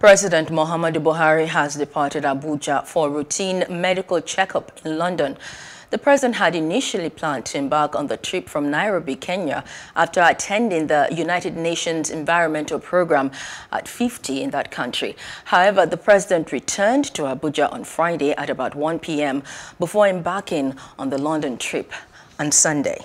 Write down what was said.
President Muhammadu Buhari has departed Abuja for a routine medical checkup in London. The president had initially planned to embark on the trip from Nairobi, Kenya, after attending the United Nations Environmental Program at 50 in that country. However, the president returned to Abuja on Friday at about 1 p.m. before embarking on the London trip on Sunday.